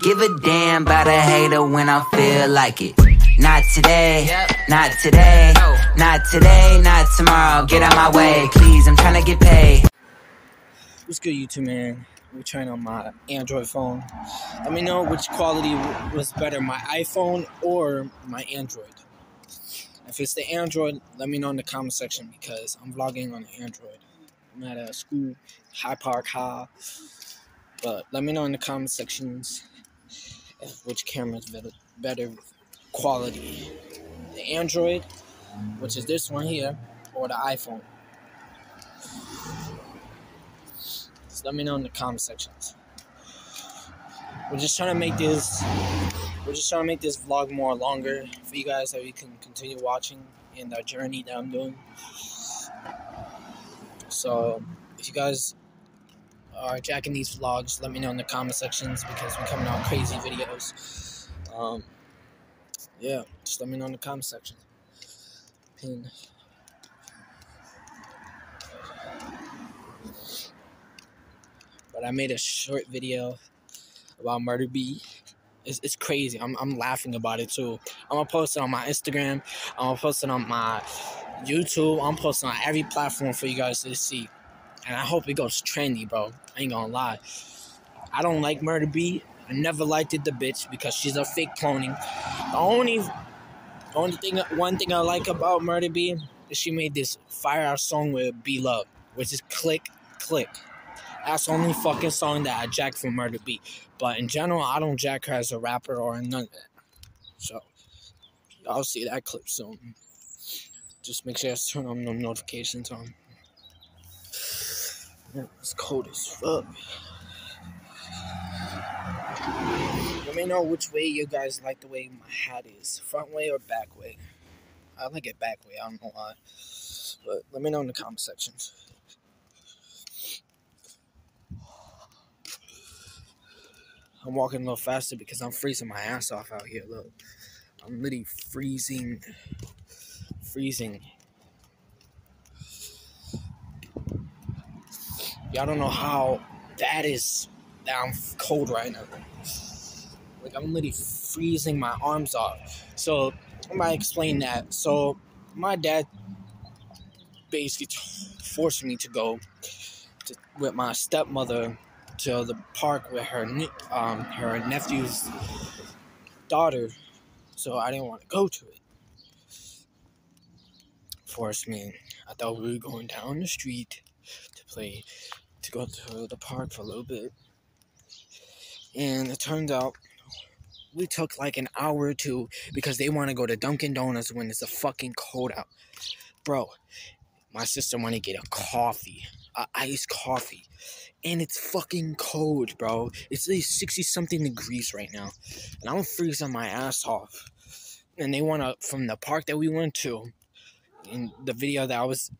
give a damn about a hater when I feel like it. Not today, not today, not today, not tomorrow. Get out my way, please. I'm trying to get paid. What's good, YouTube man? We're trying on my Android phone. Let me know which quality was better, my iPhone or my Android. If it's the Android, let me know in the comment section because I'm vlogging on Android. I'm at a school, High Park High. But let me know in the comment sections which camera is better, better quality. The Android, which is this one here, or the iPhone. Let me know in the comment sections. We're just trying to make this we're just trying to make this vlog more longer for you guys so you can continue watching in the journey that I'm doing. So if you guys are jacking these vlogs, let me know in the comment sections because we're coming out crazy videos. Um, yeah, just let me know in the comment section. Pin. But I made a short video about Murder B. It's, it's crazy. I'm, I'm laughing about it too. I'm gonna post it on my Instagram. I'm gonna post it on my YouTube. I'm posting on every platform for you guys to see. And I hope it goes trendy, bro. I ain't gonna lie. I don't like Murder B. I never liked it, the bitch, because she's a fake cloning. The only, only thing, one thing I like about Murder B is she made this fire out song with B Love, which is click, click. That's the only fucking song that I jack from Murder B. But in general, I don't jack her as a rapper or none of that. So, y'all see that clip soon. Just make sure to turn on the notifications on. Yeah, it's cold as fuck. Let me know which way you guys like the way my hat is. Front way or back way? I like it back way, I don't know why. But let me know in the comment sections. I'm walking a little faster because I'm freezing my ass off out here. Look, I'm literally freezing. Freezing. Y'all don't know how that is. That I'm cold right now. Like I'm literally freezing my arms off. So I might explain that. So my dad basically forced me to go to, with my stepmother to the park with her um her nephew's daughter, so I didn't want to go to it. Forced me. I thought we were going down the street to play to go to the park for a little bit, and it turned out we took like an hour or two because they want to go to Dunkin' Donuts when it's a fucking cold out, bro. My sister want to get a coffee, a iced coffee, and it's fucking cold, bro. It's like 60 something degrees right now, and I'm freezing my ass off. And they want to, from the park that we went to, in the video that I was,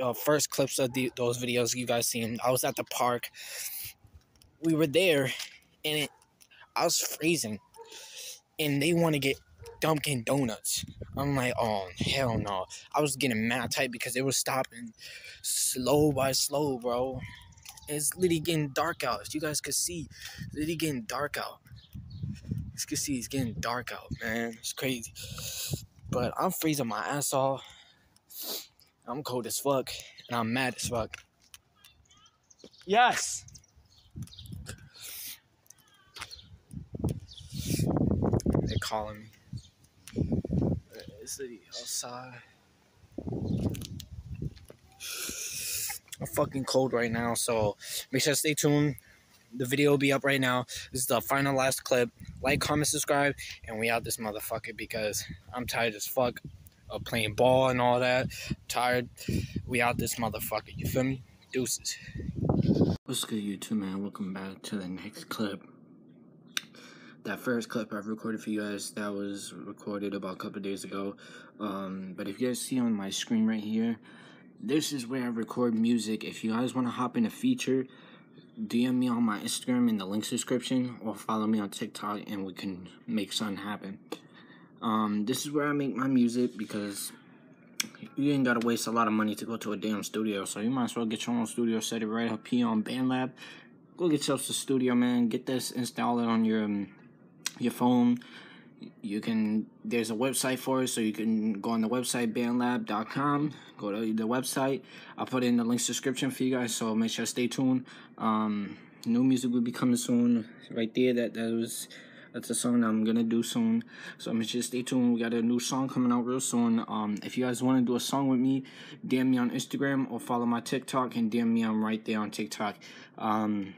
uh, first clips of the, those videos you guys seen, I was at the park. We were there, and it, I was freezing, and they want to get Dunkin' Donuts. I'm like, oh hell no. I was getting mad tight because they were stopping slow by slow, bro. It's literally getting dark out. If you guys could see, it's literally getting dark out. You can see it's getting dark out, man. It's crazy. But I'm freezing my ass off. I'm cold as fuck. And I'm mad as fuck. Yes! They're calling me. It's the outside. I'm fucking cold right now, so make sure to stay tuned. The video will be up right now. This is the final last clip. Like, comment, subscribe, and we out this motherfucker because I'm tired as fuck of playing ball and all that. tired. We out this motherfucker. You feel me? Deuces. What's good, YouTube, man? Welcome back to the next clip. That first clip I've recorded for you guys, that was recorded about a couple days ago. Um, but if you guys see on my screen right here, this is where I record music. If you guys want to hop in a feature, DM me on my Instagram in the links description or follow me on TikTok and we can make something happen. Um, this is where I make my music because you ain't gotta waste a lot of money to go to a damn studio, so you might as well get your own studio, set it right up here on BandLab. go get yourself a studio, man. Get this installed on your um, your phone. You can. There's a website for it, so you can go on the website bandlab.com. Go to the website. I'll put in the links description for you guys, so make sure to stay tuned. Um, new music will be coming soon. Right there, that that was that's a song I'm gonna do soon. So I'm just stay tuned. We got a new song coming out real soon. Um, if you guys want to do a song with me, DM me on Instagram or follow my TikTok and DM me. I'm right there on TikTok. Um,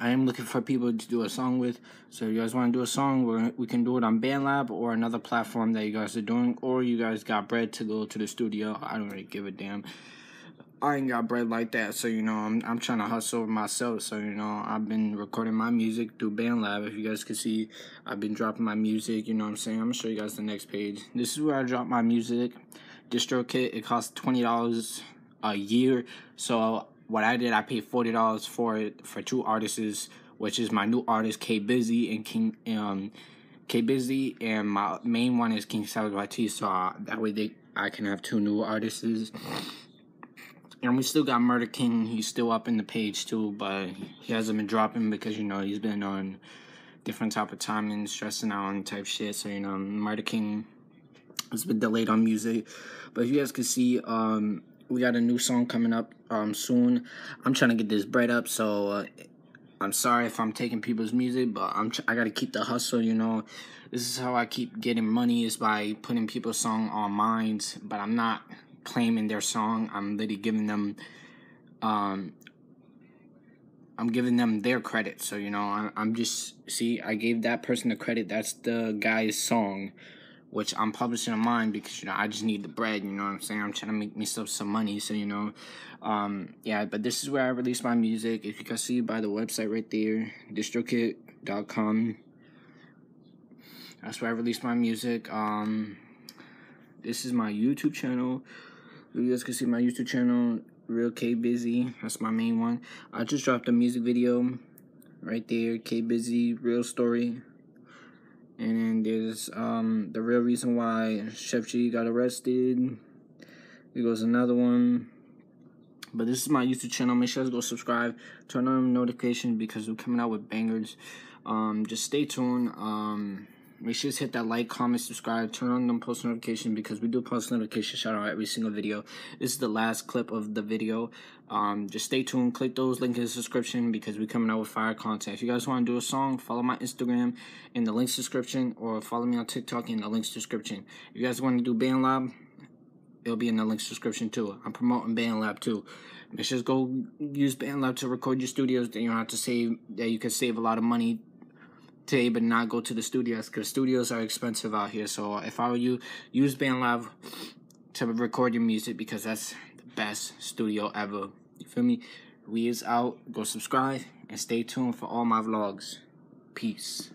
I am looking for people to do a song with. So if you guys want to do a song, we we can do it on BandLab or another platform that you guys are doing, or you guys got bread to go to the studio. I don't really give a damn. I ain't got bread like that, so you know I'm I'm trying to hustle myself. So you know I've been recording my music through BandLab. If you guys can see, I've been dropping my music. You know what I'm saying. I'm gonna show you guys the next page. This is where I drop my music. DistroKid it costs twenty dollars a year. So what I did, I paid forty dollars for it for two artists, which is my new artist K Busy and King um K Busy, and my main one is King YT. So that way they I can have two new artists. And we still got Murder King. He's still up in the page too, but he hasn't been dropping because you know he's been on different type of timing, stressing out and type shit. So you know Murder King has been delayed on music. But if you guys can see, um, we got a new song coming up um soon. I'm trying to get this bread up, so uh, I'm sorry if I'm taking people's music, but I'm I gotta keep the hustle. You know, this is how I keep getting money is by putting people's song on mine. But I'm not claiming their song. I'm literally giving them, um, I'm giving them their credit. So you know, I, I'm just see, I gave that person the credit. That's the guy's song, which I'm publishing on mine because you know I just need the bread. You know what I'm saying? I'm trying to make myself some money. So you know, um, yeah. But this is where I release my music. If you can see by the website right there, distrokid.com. That's where I release my music. Um, this is my YouTube channel. You guys can see my YouTube channel, Real K Busy. That's my main one. I just dropped a music video right there, K Busy, Real Story. And then there's um the real reason why Chef G got arrested. There goes another one. But this is my YouTube channel. Make sure to go subscribe, turn on notifications because we're coming out with bangers. Um, just stay tuned. Um, Make sure to hit that like, comment, subscribe, turn on the post notification because we do post notification shout out every single video. This is the last clip of the video. Um, just stay tuned. Click those links in the description because we're coming out with fire content. If you guys want to do a song, follow my Instagram in the links description or follow me on TikTok in the links description. If you guys want to do BandLab, it'll be in the links description too. I'm promoting BandLab too. Make sure to go use BandLab to record your studios. Then you don't have to save. That you can save a lot of money today but not go to the studios because studios are expensive out here. So if I were you, use BandLab to record your music because that's the best studio ever. You feel me? We is out. Go subscribe and stay tuned for all my vlogs. Peace.